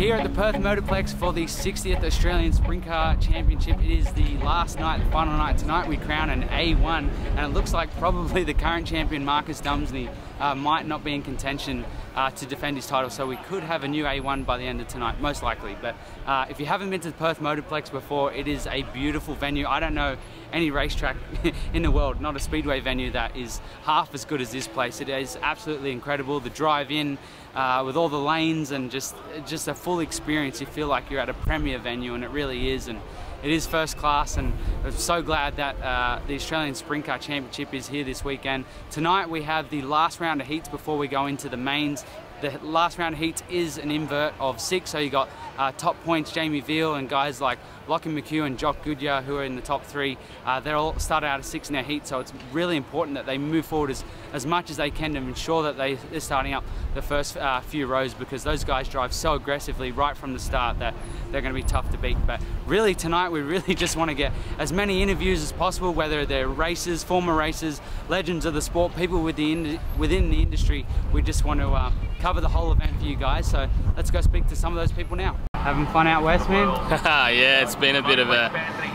here at the Perth Motorplex for the 60th Australian Sprint Car Championship. It is the last night, the final night. Tonight we crown an A1 and it looks like probably the current champion Marcus Dumesny uh, might not be in contention uh, to defend his title so we could have a new A1 by the end of tonight, most likely. But uh, if you haven't been to the Perth Motorplex before, it is a beautiful venue. I don't know any racetrack in the world, not a speedway venue that is half as good as this place. It is absolutely incredible. The drive-in uh, with all the lanes and just just a full experience. You feel like you're at a premier venue, and it really is. And it is first class, and I'm so glad that uh, the Australian Sprint Car Championship is here this weekend. Tonight we have the last round of heats before we go into the mains. The last round of heats is an invert of six, so you got uh, top points Jamie Veal and guys like Lachlan McHugh and Jock Goodyer who are in the top three. Uh, they're all started out of six in their heat, so it's really important that they move forward as, as much as they can to ensure that they, they're starting up the first uh, few rows because those guys drive so aggressively right from the start that they're going to be tough to beat. But really tonight we really just want to get as many interviews as possible, whether they're racers, former racers, legends of the sport, people within, within the industry. We just want to uh, cover the whole event for you guys. So let's go speak to some of those people now. Having fun out west, man? yeah, it's been a bit of a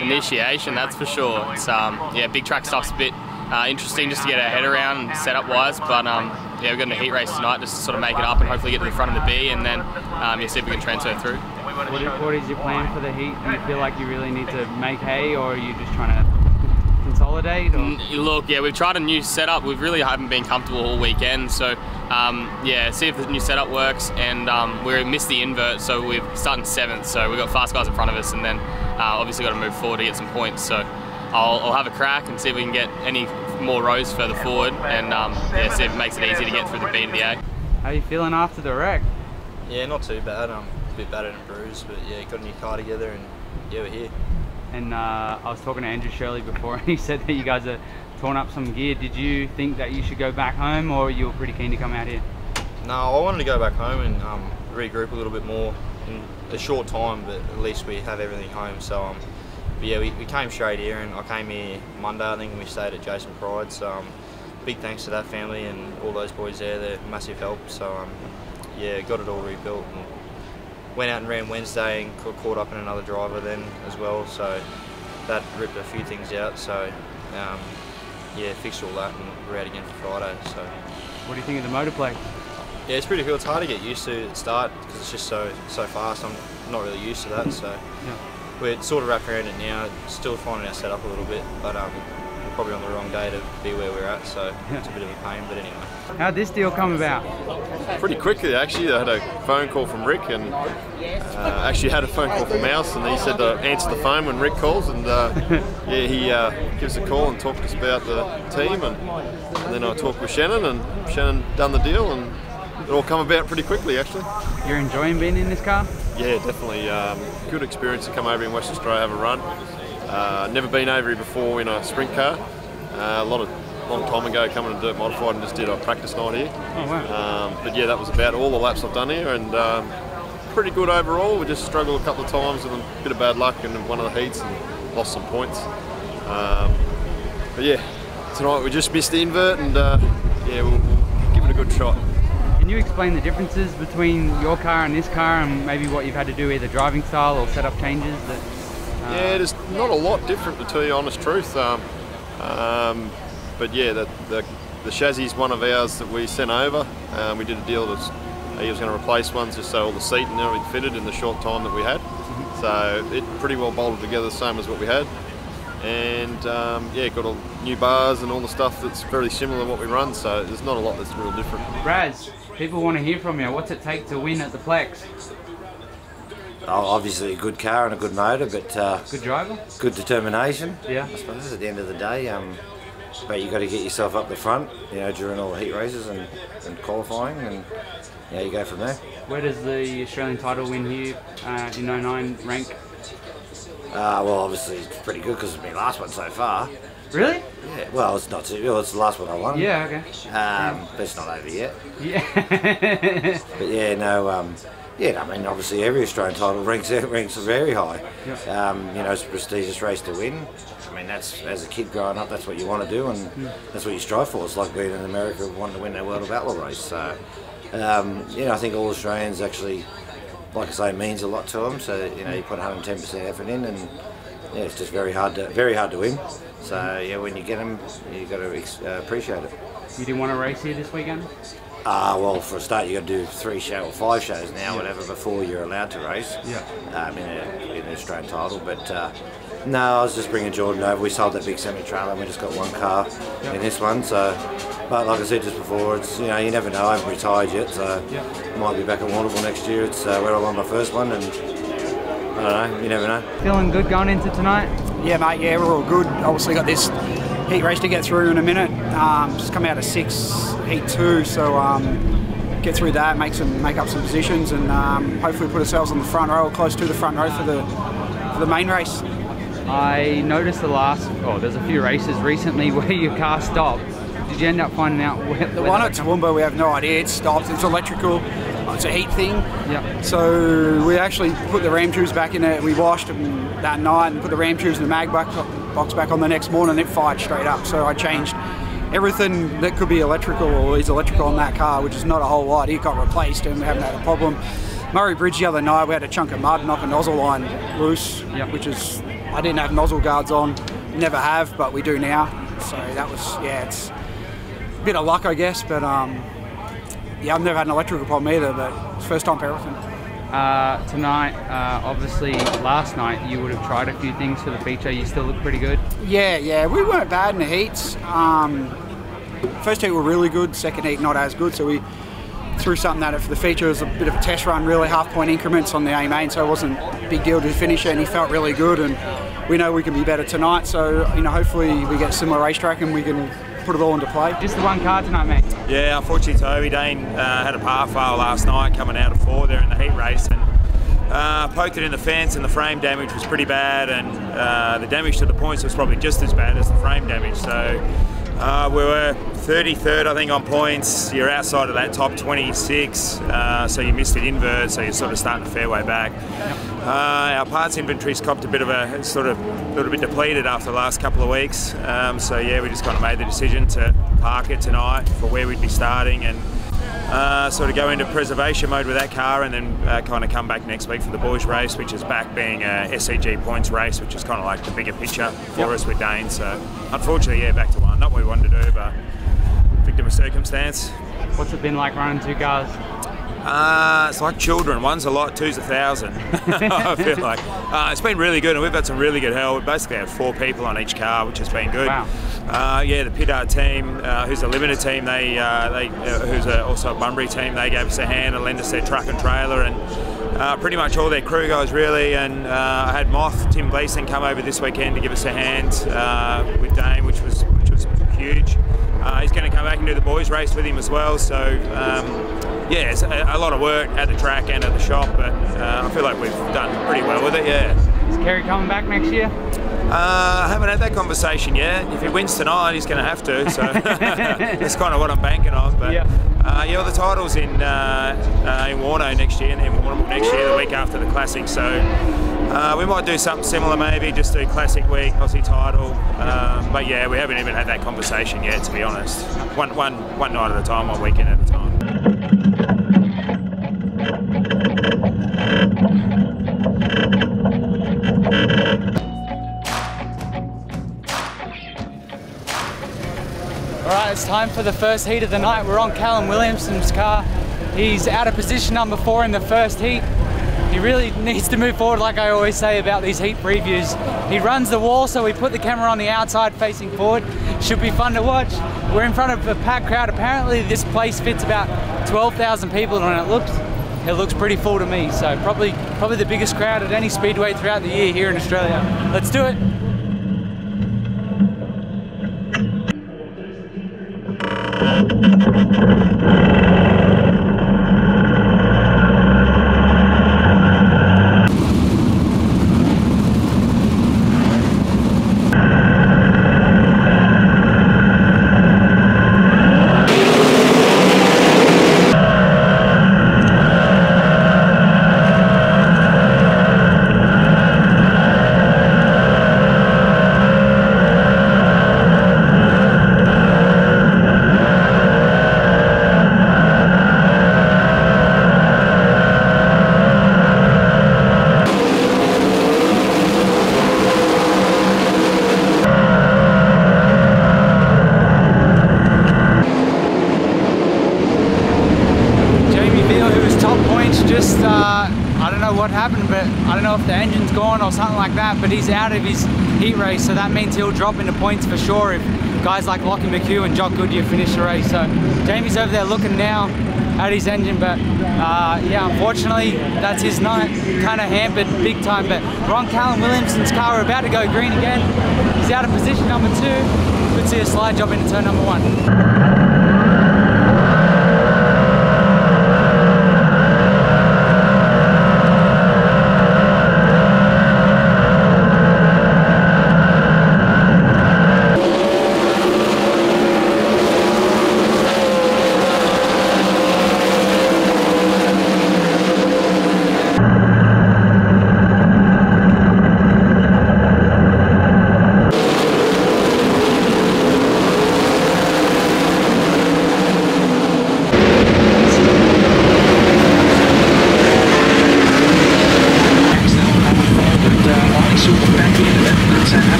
initiation, that's for sure. It's um, yeah, big track stuff's a bit uh, interesting just to get our head around setup wise, but um, yeah, we've got a heat race tonight just to sort of make it up and hopefully get to the front of the B and then um, yeah, see if we can transfer through. What is, what is your plan for the heat? Do you feel like you really need to make hay or are you just trying to consolidate? Or? Look, yeah, we've tried a new setup. We really haven't been comfortable all weekend. So, um, yeah, see if the new setup works. And um, we missed the invert, so we're starting seventh. So we've got fast guys in front of us, and then uh, obviously got to move forward to get some points. So I'll, I'll, have a crack and see if we can get any more rows further forward, and um, yeah, see if it makes it easy to get through the B to the A. How are you feeling after the wreck? Yeah, not too bad. Um, a bit battered and bruised, but yeah, got a new car together, and yeah, we're here. And uh, I was talking to Andrew Shirley before, and he said that you guys are torn up some gear. Did you think that you should go back home, or you were pretty keen to come out here? No, I wanted to go back home and um, regroup a little bit more in a short time, but at least we have everything home. So, um, yeah, we, we came straight here, and I came here Monday, I think, and we stayed at Jason Pride. So, um, big thanks to that family and all those boys there. They're massive help. So, um, yeah, got it all rebuilt. And, went out and ran Wednesday and caught up in another driver then as well. So that ripped a few things out. So um, yeah, fixed all that and we're out again for Friday. So what do you think of the Motorplex? Yeah, it's pretty cool. It's hard to get used to at the start because it's just so so fast. I'm not really used to that. So yeah. we're sort of wrapped around it now. Still finding our setup a little bit, but um, we're probably on the wrong day to be where we're at. So yeah. it's a bit of a pain, but anyway. How'd this deal come about? Pretty quickly, actually. I had a phone call from Rick, and uh, actually had a phone call from Mouse, and he said to answer the phone when Rick calls, and uh, yeah, he uh, gives a call and talked to us about the team, and, and, then I talked with Shannon, and Shannon done the deal, and it all come about pretty quickly, actually. You're enjoying being in this car? Yeah, definitely. Um, good experience to come over in West Australia have a run. Uh, never been over here before in a sprint car. Uh, a lot of long time ago coming to Dirt Modified and just did a practice night here. Oh, wow. Um, but yeah, that was about all the laps I've done here and um, pretty good overall. We just struggled a couple of times with a bit of bad luck in one of the heats and lost some points. Um, but yeah, tonight we just missed the invert and uh, yeah, we'll, we'll give it a good shot. Can you explain the differences between your car and this car and maybe what you've had to do either driving style or setup changes? That, Yeah, there's not a lot different to tell you honest truth. Um, um, but yeah, the, the, the chassis is one of ours that we sent over. Um, we did a deal that he was going to replace ones just so all the seat and everything fitted in the short time that we had. Mm-hmm. So it pretty well bolted together the same as what we had. And um, yeah, got all new bars and all the stuff that's very similar to what we run. So there's not a lot that's real different. Raz, people want to hear from you. What's it take to win at the Plex? Oh, obviously a good car and a good motor, but uh, good driver, good determination. Yeah, I suppose at the end of the day, um, but you got to get yourself up the front, you know, during all the heat races and, and qualifying, and yeah, you go from there. Where does the Australian title win here uh, in 09 rank? Uh, well, obviously it's pretty good because it's my last one so far. Really? Yeah. Well, it's not too. Well, it's the last one I won. Yeah. Okay. Um, but it's not over yet. Yeah. but yeah, no. Um, yeah, I mean, obviously every Australian title ranks ranks very high. Yeah. Um, you know, it's a prestigious race to win. I mean, that's as a kid growing up, that's what you want to do, and mm. that's what you strive for. It's like being in America wanting to win that World of Outlaw race. So, um, you know, I think all Australians actually like I say, means a lot to them. So you know, you put 110% effort in, and yeah, it's just very hard to very hard to win. So yeah, when you get them, you got to uh, appreciate it. You didn't want to race here this weekend? Ah, uh, well, for a start, you've got to do three show or five shows now, yeah. whatever, before you're allowed to race. Yeah. Um, in, a, in an Australian title, but. Uh, no, I was just bringing Jordan over. We sold that big semi trailer and we just got one car yep. in this one. So, but like I said just before, it's you know you never know. I haven't retired yet, so yep. I might be back at Warrnambool next year. It's uh, where I won my first one, and I don't know. You never know. Feeling good going into tonight? Yeah, mate. Yeah, we're all good. Obviously got this heat race to get through in a minute. Um, just come out of six, heat two, so. Um, get through that, make some, make up some positions, and um, hopefully put ourselves on the front row or close to the front row for the for the main race. I noticed the last, oh, there's a few races recently where your car stopped. Did you end up finding out where The one at Toowoomba, we have no idea. It stopped. It's electrical. It's a heat thing. Yeah. So we actually put the ram tubes back in it. We washed them that night and put the ram tubes in the mag box back on the next morning. And it fired straight up. So I changed everything that could be electrical or is electrical on that car, which is not a whole lot. It got replaced and we haven't had a problem. Murray Bridge the other night, we had a chunk of mud knock a nozzle line loose, yep. which is I didn't have nozzle guards on, never have, but we do now. So that was, yeah, it's a bit of luck, I guess, but um, yeah, I've never had an electrical problem either, but it's first time for everything. Uh, tonight, uh, obviously, last night you would have tried a few things for the feature. You still look pretty good. Yeah, yeah, we weren't bad in the heats. Um, first heat were really good. Second heat not as good. So we threw something at it for the feature. It was a bit of a test run, really half point increments on the A main, so it wasn't a big deal to finish it. And he felt really good, and we know we can be better tonight. So you know, hopefully we get a similar racetrack and we can put it all into play. Just the one car tonight, mate. Yeah, unfortunately, Toby Dane uh, had a par fail last night coming out of four there in the heat race and. Uh, poked it in the fence and the frame damage was pretty bad and uh, the damage to the points was probably just as bad as the frame damage so uh, we were 33rd, I think, on points. You're outside of that top 26, uh, so you missed it invert, so you're sort of starting the fairway back. Uh, our parts inventory's copped a bit of a sort of a little bit depleted after the last couple of weeks. Um, so yeah, we just kind of made the decision to park it tonight for where we'd be starting and uh, sort of go into preservation mode with that car and then uh, kind of come back next week for the boys race, which is back being a SCG points race, which is kind of like the bigger picture for yep. us with Dane. So unfortunately, yeah, back to one. Not what we wanted to do, but victim of circumstance. What's it been like running two cars? Uh, it's like children. One's a lot, two's a thousand. I feel like uh, it's been really good, and we've had some really good help. We basically had four people on each car, which has been good. Wow. Uh, yeah, the Pittard team, uh, who's a limited team, they, uh, they uh, who's a, also a Bunbury team, they gave us a hand and lent us their truck and trailer, and pretty much all their crew guys really. And I had Moth Tim Gleeson come over this weekend to give us a hand with Dane, which was which was huge. He's going to come back and do the boys race with him as well. So. Um, yeah, it's a, a, lot of work at the track and at the shop, but uh, I feel like we've done pretty well with it, yeah. Is Kerry coming back next year? Uh, I haven't had that conversation yet. If he wins tonight, he's going to have to. So that's kind of what I'm banking on. But yeah, uh, yeah well, the title's in uh, uh in Warno next year, and then Warrnambool next year, the week after the Classic. So uh, we might do something similar, maybe just do Classic week, Aussie title. Um, but yeah, we haven't even had that conversation yet, to be honest. One, one, one night at a time, one weekend at a time. Alright, it's time for the first heat of the night. We're on Callum Williamson's car. He's out of position number four in the first heat. He really needs to move forward like I always say about these heat previews. He runs the wall so we put the camera on the outside facing forward. Should be fun to watch. We're in front of a packed crowd. Apparently this place fits about 12,000 people and it looks it looks pretty full to me. So probably probably the biggest crowd at any speedway throughout the year here in Australia. Let's do it. Out of his heat race, so that means he'll drop into points for sure if guys like Lockie McHugh and Jock Goodyer finish the race. So Jamie's over there looking now at his engine, but uh, yeah, unfortunately, that's his night. Kind of hampered big time, but Ron Callum Williamson's car are about to go green again. He's out of position number two. Could see a slide job into turn number one.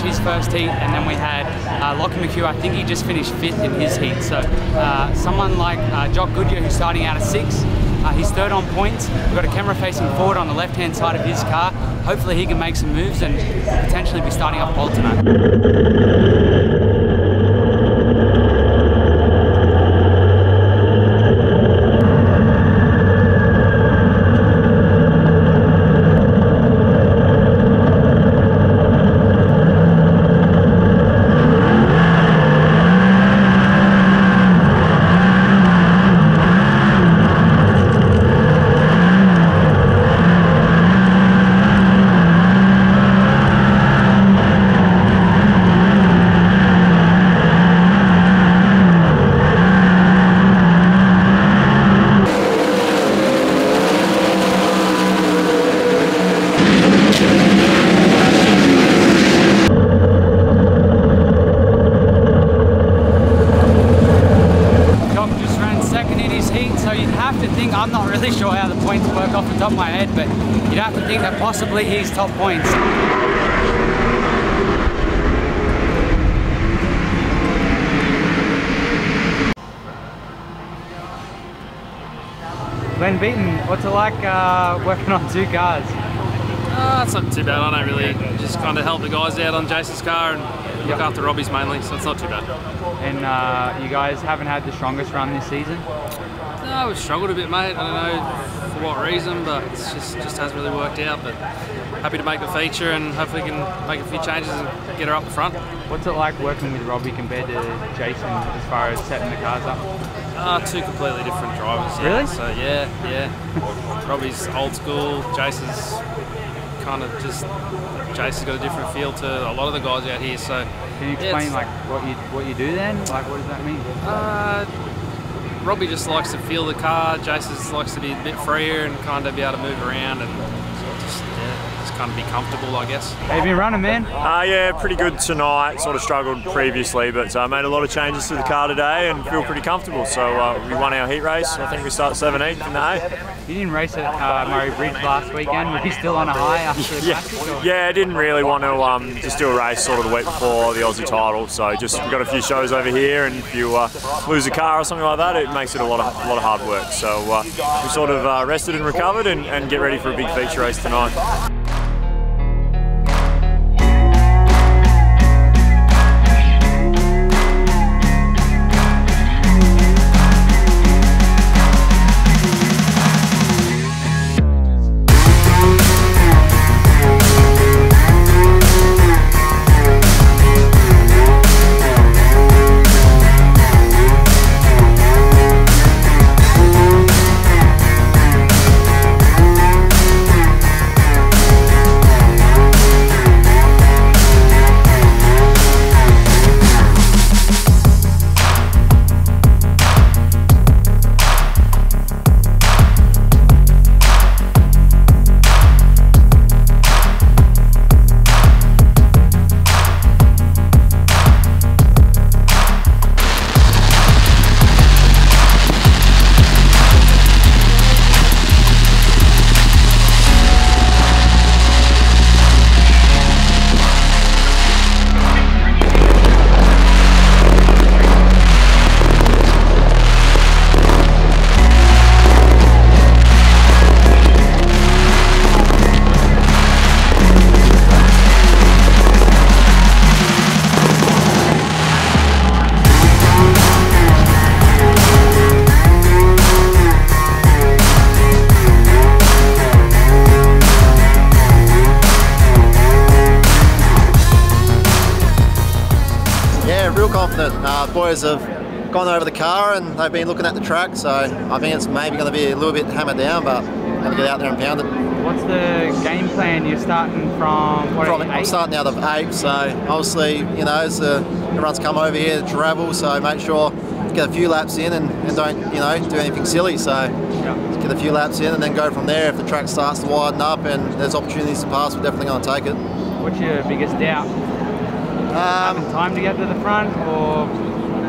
His first heat, and then we had uh, Lockie McHugh. I think he just finished fifth in his heat. So uh, someone like uh, Jock Goodyer, who's starting out of six, uh, he's third on points. We've got a camera facing forward on the left-hand side of his car. Hopefully, he can make some moves and potentially be starting off pole tonight. Jock just ran second in his heat, so you'd have to think, I'm not really sure how the points work off the top of my head, but you'd have to think that possibly he's top points. Glenn Beaton, what's it like uh, working on two cars? Uh, it's not too bad. I don't really just kind of help the guys out on Jason's car and look after Robbie's mainly, so it's not too bad. And uh, you guys haven't had the strongest run this season? No, we've struggled a bit, mate. I don't know for what reason, but it just just hasn't really worked out. But happy to make the feature and hopefully can make a few changes and get her up the front. What's it like working with Robbie compared to Jason as far as setting the cars up? Uh, two completely different drivers. Yeah. Really? So yeah, yeah. Robbie's old school. Jason's kind of just. Jason's got a different feel to a lot of the guys out here. So Can you explain it's- like what you what you do then? Like what does that mean? Uh, Robbie just likes to feel the car. Jason likes to be a bit freer and kind of be able to move around and kind of be comfortable, I guess. How you been running, man? Uh, yeah, pretty good tonight. Sort of struggled previously, but uh, made a lot of changes to the car today and feel pretty comfortable. So uh, we won our heat race. I think we start 17th in the A. You didn't race at uh, Murray Bridge last weekend. Were you still on a high after the Yeah, classic? or- yeah. I didn't really want to um, just do a race sort of the week before the Aussie title. So just we got a few shows over here, and if you uh, lose a car or something like that, it makes it a lot of a lot of hard work. So uh, we sort of uh, rested and recovered, and, and get ready for a big feature race tonight. Boys have gone over the car and they've been looking at the track. So I think it's maybe going to be a little bit hammered down, but I'm going to get out there and pound it. What's the game plan? You're starting from what From, I'm starting out of eight, so obviously you know it's, uh, everyone's come over here to travel, so make sure get a few laps in and, and don't you know do anything silly. So Yeah. get a few laps in and then go from there. If the track starts to widen up and there's opportunities to pass, we're definitely going to take it. What's your biggest doubt? Um, time to get to the front, or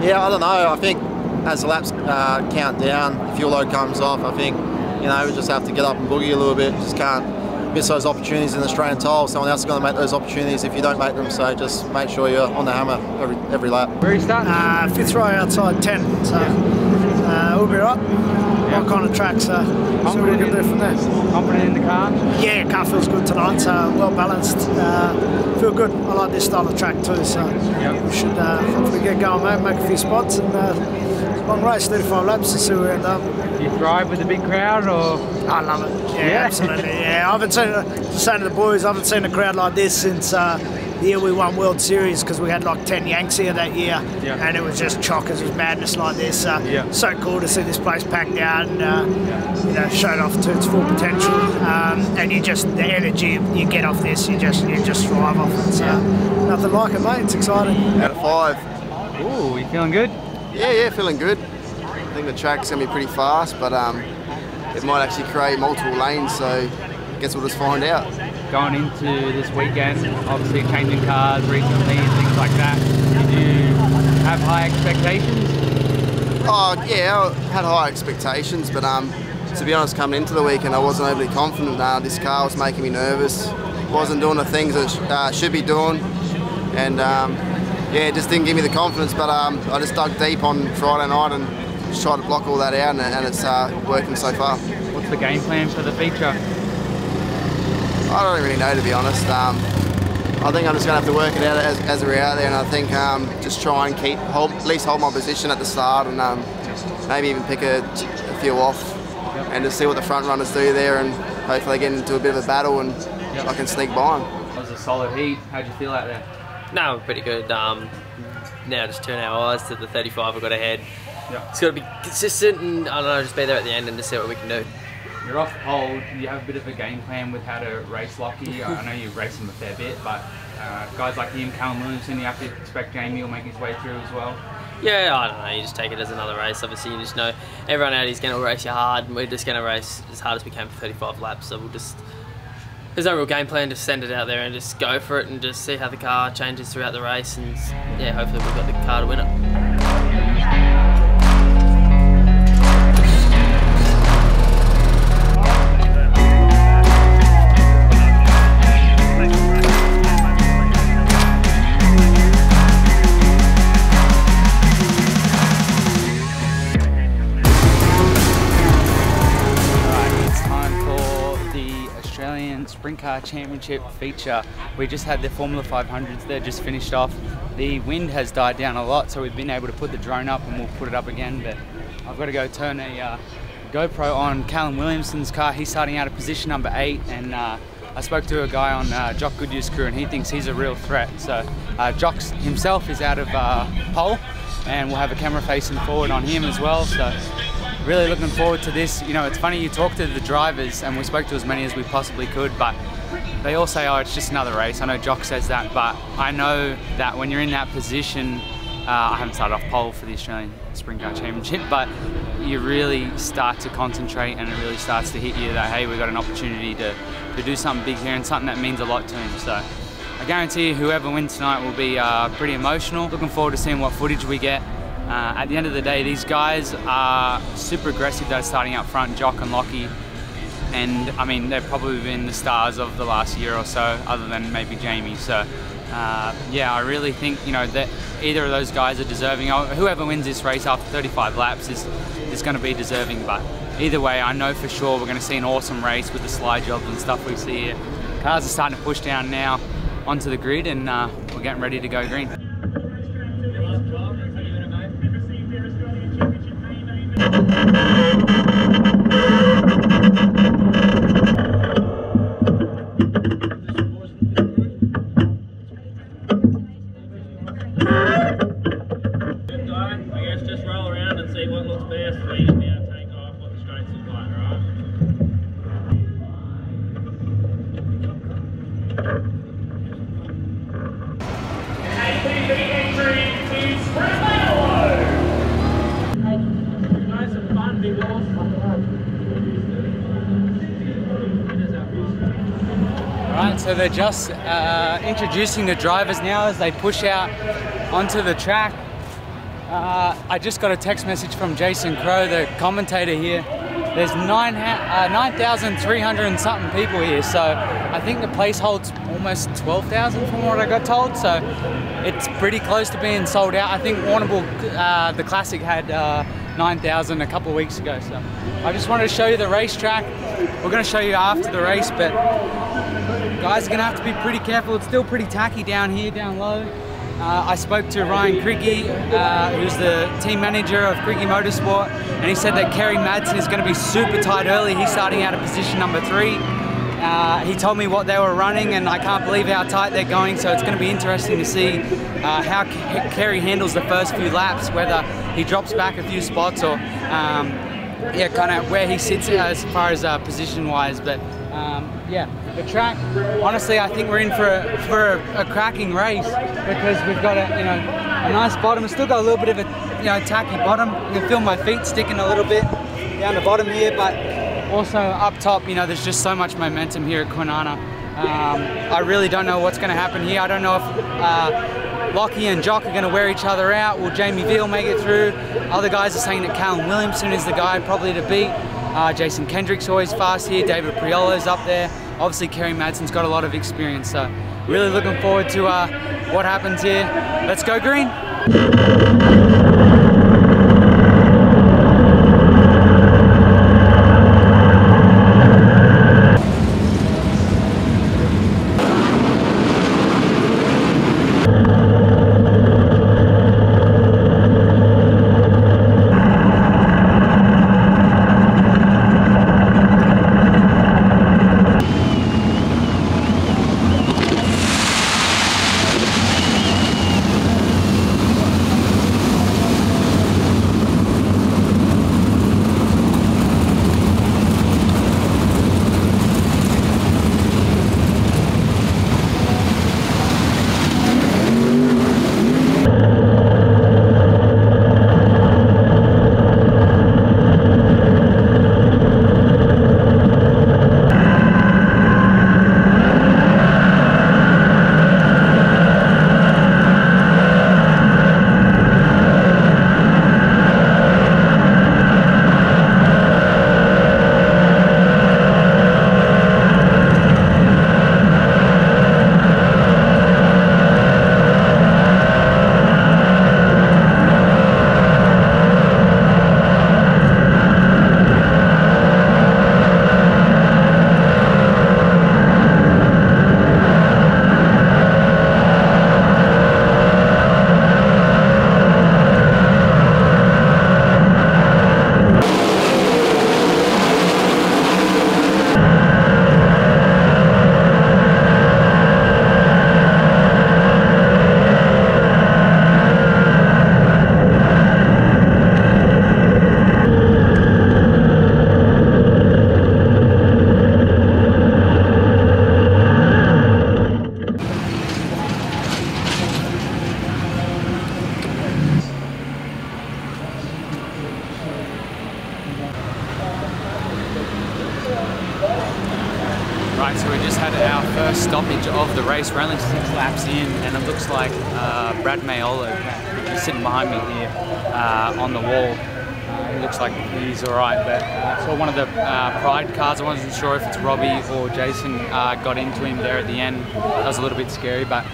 Yeah, I don't know. I think as the laps uh, count down, fuel load comes off. I think you know we just have to get up and boogie a little bit. Just can't miss those opportunities in the Australian toll. Someone else is going to make those opportunities if you don't make them. So just make sure you're on the hammer every every lap. where are you starting? Uh, fifth row outside 10, so uh, we'll be right. Yeah. What kind of track, so see what we can do from there. confident in the car? Yeah, car feels good tonight, so well balanced. Uh, feel good. I like this style of track too, so we should uh, hopefully get going, mate, make a few spots and uh, long race, 35 laps to see where we end up. You thrive with a big crowd, or I love it. Yeah, Yeah. absolutely. Yeah, I haven't seen, just saying to the boys, I haven't seen a crowd like this since uh, year we won World Series because we had like 10 Yanks here that year Yeah. and it was just chockers, it was madness like this. Uh, Yeah. So cool to see this place packed out and uh, you know, showed off to its full potential. Um, and you just, the energy you get off this, you just you just thrive off it. So nothing like it, mate. It's exciting. Out of five. ooh, you feeling good? Yeah, yeah, feeling good. I think the track's gonna be pretty fast, but um, it might actually create multiple lanes. So, I guess we'll just find out. Going into this weekend, obviously changing cars recently, and things like that. Did you have high expectations? Oh yeah, I had high expectations, but um, to be honest, coming into the weekend, I wasn't overly confident. Uh, this car was making me nervous. wasn't doing the things that it uh, should be doing, and um, yeah, it just didn't give me the confidence. But um, I just dug deep on Friday night and just tried to block all that out, and, and it's uh, working so far. What's the game plan for the feature? I don't really know to be honest. Um, I think I'm just going to have to work it out as, as we're out there, and I think um, just try and keep hold, at least hold my position at the start, and um, maybe even pick a, a few off, and just see what the front runners do there, and hopefully get into a bit of a battle, and I can sneak by them. It was a solid heat. How'd you feel out there? No, pretty good. Um, now just turn our eyes to the 35 we've got ahead. Yeah. It's got to be consistent and I don't know, just be there at the end and just see what we can do. You're off pole. Do you have a bit of a game plan with how to race Lockie? I know you race him a fair bit, but uh, guys like him, Callum Williamson, you have to expect Jamie will make his way through as well. Yeah, I don't know. You just take it as another race. Obviously, you just know everyone out here is going to race you hard, and we're just going to race as hard as we can for 35 laps. So we'll just there's no real game plan. Just send it out there and just go for it, and just see how the car changes throughout the race, and yeah, hopefully we've got the car to win it. Australian Sprint Car Championship feature. We just had the Formula 500s there, just finished off. The wind has died down a lot, so we've been able to put the drone up and we'll put it up again. But I've got to go turn a uh, GoPro on Callum Williamson's car. He's starting out at position number eight, and uh, I spoke to a guy on uh, Jock Goodyer's crew, and he thinks he's a real threat. So uh, Jock himself is out of uh, pole, and we'll have a camera facing forward on him as well. So really looking forward to this. You know, it's funny you talk to the drivers, and we spoke to as many as we possibly could, but they all say, "Oh, it's just another race." I know Jock says that, but I know that when you're in that position, uh, I haven't started off pole for the Australian Sprint Car Championship, but you really start to concentrate, and it really starts to hit you that hey, we've got an opportunity to to do something big here and something that means a lot to him. So. I guarantee you whoever wins tonight will be uh, pretty emotional. Looking forward to seeing what footage we get. Uh, at the end of the day, these guys are super aggressive that are starting up front, Jock and Lockie. And I mean, they've probably been the stars of the last year or so, other than maybe Jamie. So, uh, yeah, I really think you know that either of those guys are deserving. Oh, Whoever wins this race after 35 laps is is going to be deserving. But either way, I know for sure we're going to see an awesome race with the slide jobs and stuff we see here. Cars are starting to push down now onto the grid, and uh, we're getting ready to go green. Right, so they're just uh, introducing the drivers now as they push out onto the track. Uh, I just got a text message from Jason Crow, the commentator here. There's nine uh, 9,300 and something people here, so I think the place holds almost 12,000 from what I got told. So it's pretty close to being sold out. I think Warrnambool, uh, the Classic, had uh, 9,000 a couple of weeks ago. So I just wanted to show you the racetrack. We're going to show you after the race, but guys are going to have to be pretty careful. It's still pretty tacky down here, down low. Uh, I spoke to Ryan Criggy, uh, who's the team manager of Criggy Motorsport, and he said that Kerry Madsen is going to be super tight early. He's starting out at position number three. Uh, he told me what they were running, and I can't believe how tight they're going. So it's going to be interesting to see uh, how Ke- Kerry handles the first few laps, whether he drops back a few spots or um, yeah, kind of where he sits as far as uh, position-wise. But um, yeah, the track. Honestly, I think we're in for a, for a, a, cracking race because we've got a you know a nice bottom. It's still got a little bit of a you know tacky bottom. You can feel my feet sticking a little bit down the bottom here, but also up top, you know, there's just so much momentum here at Kwinana. Um, I really don't know what's going to happen here. I don't know if uh, Lockie and Jock are going to wear each other out. Will Jamie Veal make it through? Other guys are saying that Callum Williamson is the guy probably to beat. Uh, Jason Kendrick's always fast here. David Priolo's up there. Obviously, Kerry Madsen's got a lot of experience. So, really looking forward to uh, what happens here. Let's go green. Race. Only six laps in, and it looks like uh, Brad Mayolo, who's sitting behind me here uh, on the wall, uh, looks like he's all right. But I saw one of the uh, Pride cars. I wasn't sure if it's Robbie or Jason uh, got into him there at the end. That was a little bit scary, but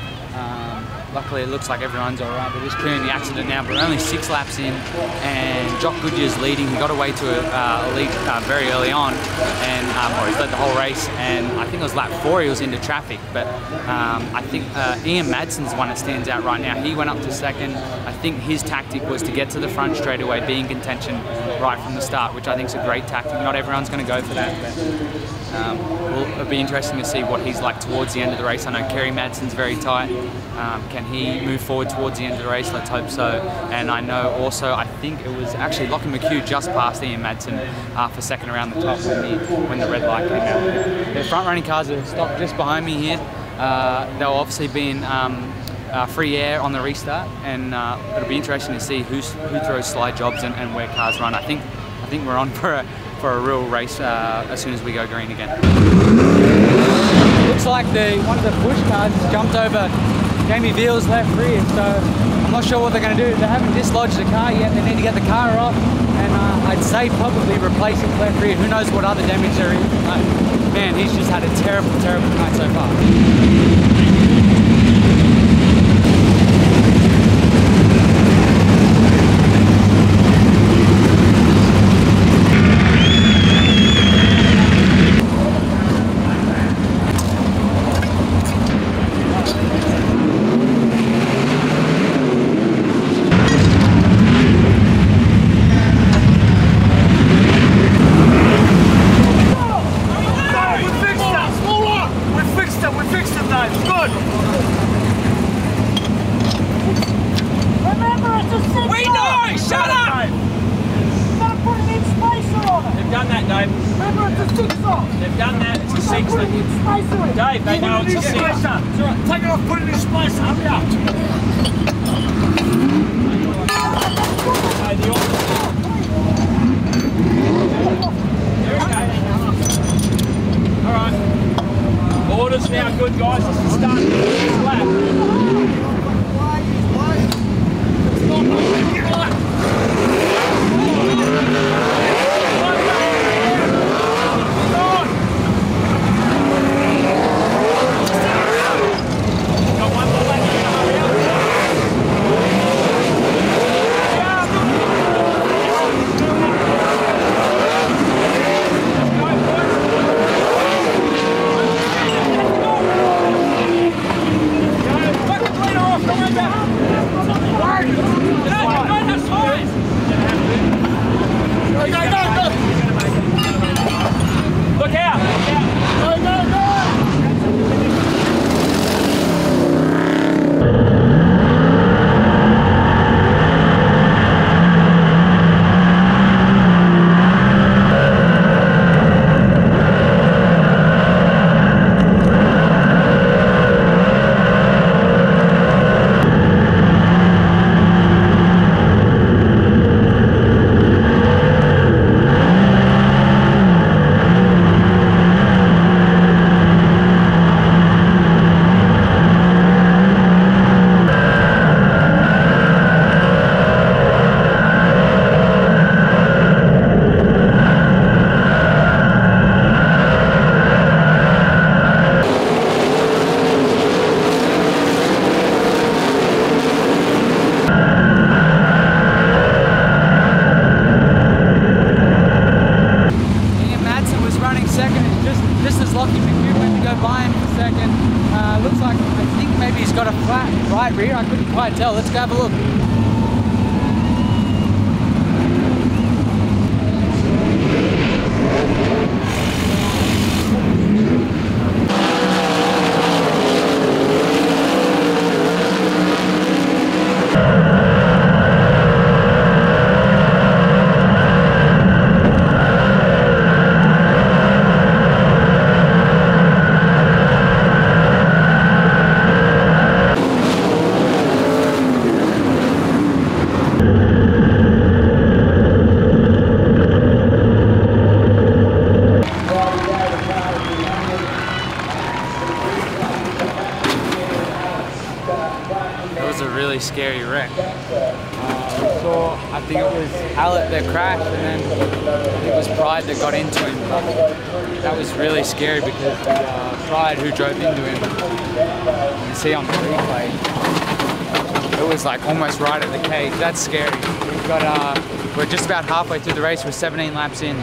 luckily it looks like everyone's all right. They're just clearing the accident now. But we're only six laps in, and Jock Goodyer's leading. He got away to a, uh, lead uh, very early on, and um, he's led the whole race. And I think it was lap four he was into traffic. But um, I think uh, Ian Madsen's one that stands out right now. He went up to second. I think his tactic was to get to the front straight away, be in contention right from the start, which I think is a great tactic. Not everyone's going to go for that, but um, will it'll be interesting to see what he's like towards the end of the race. I know Kerry Madsen's very tight. Um, can he move forward towards the end of the race? Let's hope so. And I know also, I think it was actually Lockie McHugh just passed Ian Madsen uh, for second around the top when the, when the red light came out. The front running cars are stopped just behind me here. Uh, they'll obviously be in um, uh, free air on the restart, and uh, it'll be interesting to see who throws slide jobs and, and where cars run. I think I think we're on for a, for a real race uh, as soon as we go green again. Looks like the one of the push cars jumped over Jamie Veal's left rear, so I'm not sure what they're going to do. They haven't dislodged the car yet. They need to get the car off, and uh, I'd say probably replace his left rear. Who knows what other damage there is? Man, he's just had a terrible, terrible night so far. That's scary. We've got, uh, we're just about halfway through the race. We're 17 laps in.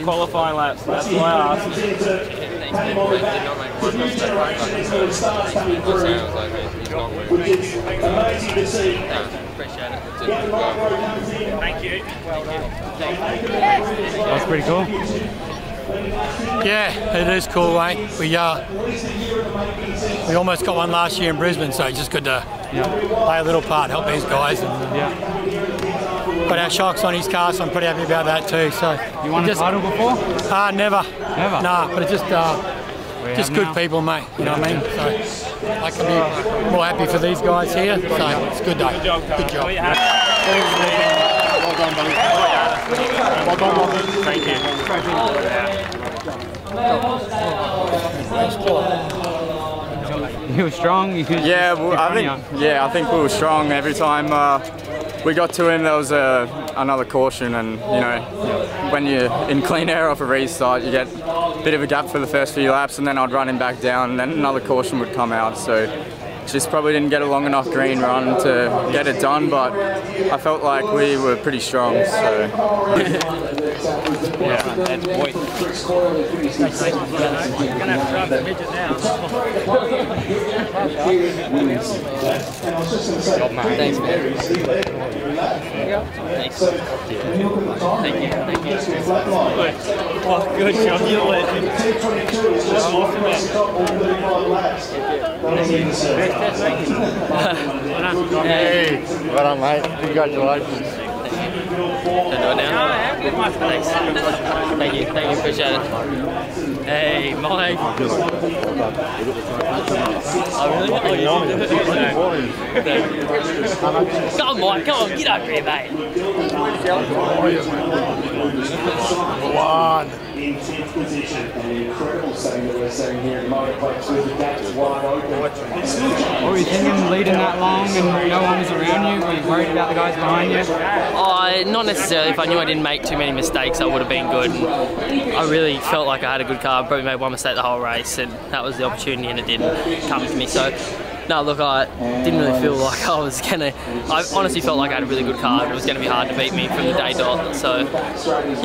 You qualifying laps. That's why I asked. Thanks, man. Did not make one mistake, but Amazing to see. appreciate it. Thank you. That's pretty cool. Yeah, it is cool, mate. We uh, we almost got one last year in Brisbane, so it's just good to play a little part, help these guys. And, yeah. Got our shocks on his car, so I'm pretty happy about that too. So You won a just, title before? Uh, never. Never? Nah, but it's just uh, We just good now. people, mate. You know what I mean? So I can be more happy for these guys here. So it's good day. Good job. Good job. Well done, buddy. Well done, well done. Thank you. You were strong. You Yeah, well, I think yeah, I think we were strong every time uh, we got to him. There was a, another caution, and you know, when you're in clean air off a restart, you get a bit of a gap for the first few laps, and then I'd run him back down, and then another caution would come out. So just probably didn't get a long enough green run to get it done, but I felt like we were pretty strong. So Yeah, that's boy. You're gonna have to run the midget now. Job, mate. Thanks, man. Thanks. Thank you. Thank you. Good. Oh, good job. You're a legend. That's awesome, man. Hey, well done, mate. Congratulations. Do it. Thanks. Thank you. Thank you. Appreciate it. Hey, Mike. Oh, really? Oh, you did it? Come on, Come on. Get over here, mate. One. In 10th position, an incredible setting that we're seeing here at Motorplex with the gaps wide open. What were you thinking leading that long and no one was around you? Were you worried about the guys behind you? I not necessarily. If I knew I didn't make too many mistakes, I would have been good. And I really felt like I had a good car. Probably made one mistake the whole race, and that was the opportunity, and it didn't come to me. So. No, look, I didn't really feel like I was gonna. I honestly felt like I had a really good card. It was gonna be hard to beat me from the day dot. So,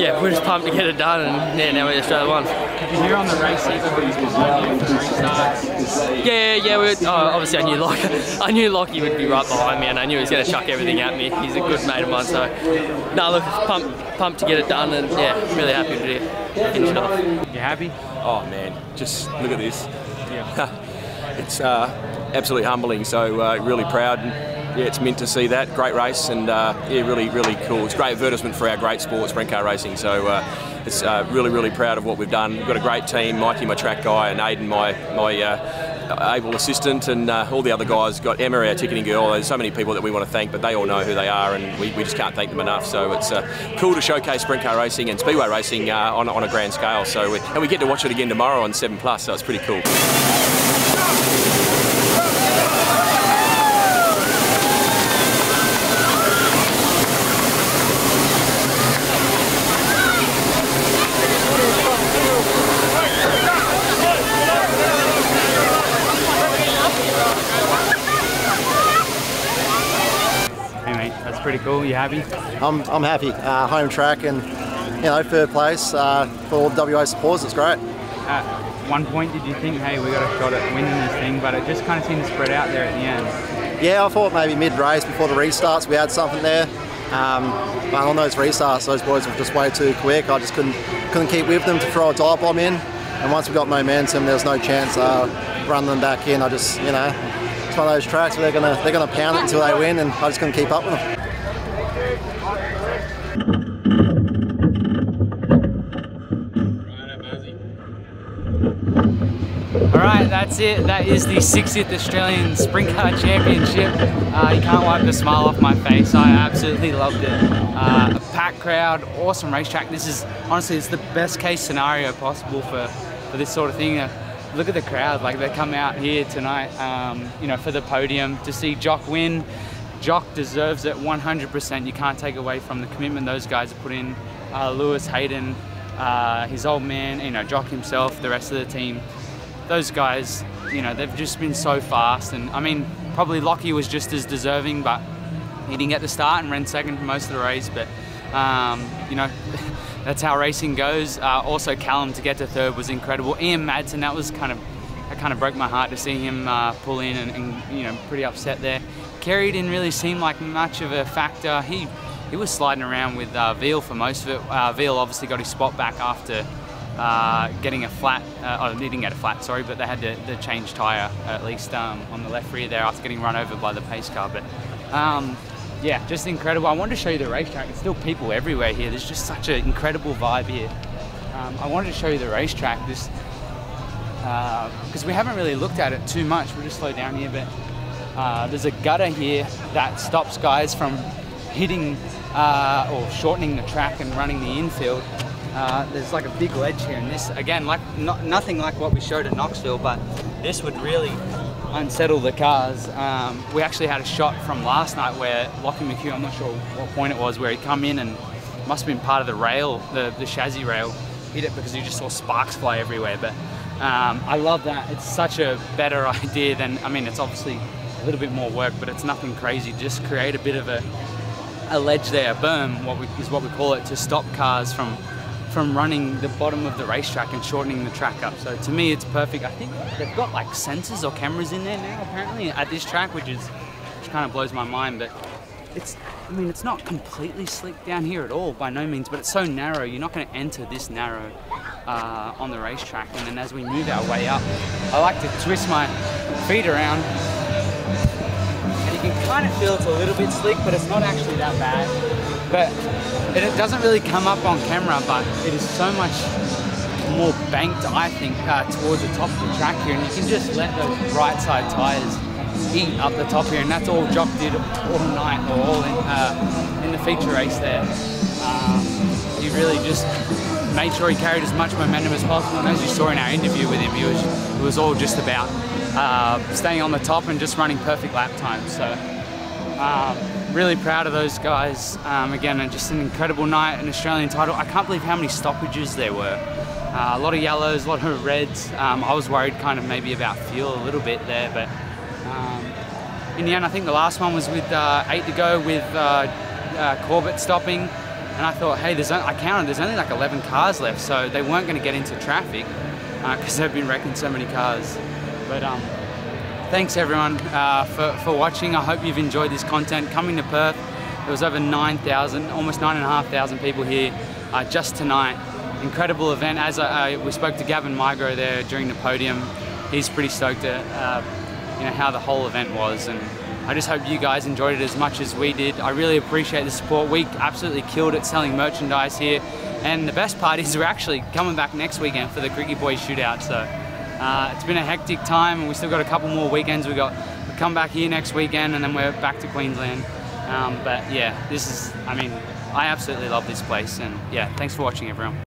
yeah, we're just pumped to get it done, and yeah, now we're Australia one. Did you hear on the race everybody's behind you for the restarts? Yeah, yeah. We, oh, obviously, I knew Lockie. I knew Lockie would be right behind me, and I knew he was going to chuck everything at me. He's a good mate of mine, so no, look, pumped, pumped to get it done, and yeah, really happy to finish it off. You happy? Oh man, just look at this. Yeah. it's uh, absolutely humbling. So uh, really proud. And, yeah, it's meant to see that. Great race and uh, yeah, really, really cool. It's great advertisement for our great sport, sprint car racing. So uh, it's uh, really, really proud of what we've done. We've got a great team. Mikey, my track guy, and Aidan, my my uh, able assistant, and uh, all the other guys. Got Emma, our ticketing girl. There's so many people that we want to thank, but they all know who they are, and we, we just can't thank them enough. So it's cool to showcase sprint car racing and speedway racing on, on a grand scale. So we, and we get to watch it again tomorrow on 7 Plus. So it's pretty cool. Hey mate, that's pretty cool. You happy? I'm, I'm happy. Uh, home track and you know third place uh, for all the WA supporters. It's great. At one point, did you think, hey, we got a shot at winning this thing? But it just kind of seemed to spread out there at the end. Yeah, I thought maybe mid-race before the restarts we had something there. Um, but on those restarts, those boys were just way too quick. I just couldn't couldn't keep with them to throw a dive bomb in. And once we got momentum, there was no chance uh, running them back in. I just, you know, it's one of those tracks where they're gonna they're gonna pound it until they win, and I just couldn't keep up with them. All right, that's it. That is the 60th Australian Sprint Car Championship. Uh, you can't wipe the smile off my face. I absolutely loved it. Uh, a packed crowd, awesome racetrack. This is honestly, it's the best case scenario possible for, for this sort of thing. Uh, look at the crowd, like they come out here tonight, um, you know, for the podium to see Jock win. Jock deserves it 100%. You can't take away from the commitment those guys have put in. Uh, Lewis Hayden, uh, his old man, you know, Jock himself, the rest of the team. Those guys, you know, they've just been so fast. And I mean, probably Lockie was just as deserving, but he didn't get the start and ran second for most of the race. But, um, you know, that's how racing goes. Uh, also, Callum to get to third was incredible. Ian Madsen, that was kind of, that kind of broke my heart to see him uh, pull in and, and, you know, pretty upset there. Kerry didn't really seem like much of a factor. He he was sliding around with uh, Veal for most of it. Uh, Veal obviously got his spot back after uh, getting a flat, uh, oh, they didn't get a flat, sorry, but they had to, to change tyre at least um, on the left rear there after getting run over by the pace car. But um, yeah, just incredible. I wanted to show you the racetrack. There's still people everywhere here. There's just such an incredible vibe here. Um, I wanted to show you the racetrack just because we haven't really looked at it too much. We'll just slow down here, but uh, there's a gutter here that stops guys from hitting uh, or shortening the track and running the infield. Uh, there's like a big ledge here, and this again, like not, nothing like what we showed at Knoxville, but this would really unsettle the cars. Um, we actually had a shot from last night where Lockie McHugh, I'm not sure what point it was, where he come in and must have been part of the rail, the, the chassis rail, hit it because you just saw sparks fly everywhere. But um, I love that. It's such a better idea than, I mean, it's obviously a little bit more work, but it's nothing crazy. Just create a bit of a, a ledge there, a berm, what we, is what we call it, to stop cars from from running the bottom of the racetrack and shortening the track up. So to me, it's perfect. I think they've got like sensors or cameras in there now, apparently, at this track, which is which kind of blows my mind. But it's, I mean, it's not completely slick down here at all, by no means, but it's so narrow. You're not going to enter this narrow uh, on the racetrack. And then as we move our way up, I like to twist my feet around. And you can kind of feel it's a little bit slick, but it's not actually that bad. But it, it doesn't really come up on camera, but it is so much more banked, I think, uh, towards the top of the track here, and you can just let those right side tyres eat up the top here, and that's all Jock did all night or all in, uh, in the feature race there. Um, he really just made sure he carried as much momentum as possible, and as you saw in our interview with him, he was, it was all just about uh, staying on the top and just running perfect lap times. So. Um, really proud of those guys. Um, again, just an incredible night, an Australian title. I can't believe how many stoppages there were. Uh, a lot of yellows, a lot of reds. Um, I was worried kind of maybe about fuel a little bit there, but um, in the end, I think the last one was with uh, eight to go with uh, uh Corbett stopping. And I thought, hey, there's I counted, there's only like 11 cars left, so they weren't going to get into traffic because uh, they've been wrecking so many cars. But um, thanks everyone uh, for, for watching. I hope you've enjoyed this content. Coming to Perth, there was over 9,000, almost 9,500 people here uh, just tonight. Incredible event. As I, we spoke to Gavin Migro there during the podium, he's pretty stoked at uh, you know how the whole event was, and I just hope you guys enjoyed it as much as we did. I really appreciate the support. We absolutely killed it selling merchandise here, and the best part is we're actually coming back next weekend for the Cricket Boys shootout. So. Uh, it's been a hectic time and we still got a couple more weekends. We've got we come back here next weekend and then we're back to Queensland. Um, but yeah, this is, I mean, I absolutely love this place and yeah, thanks for watching everyone.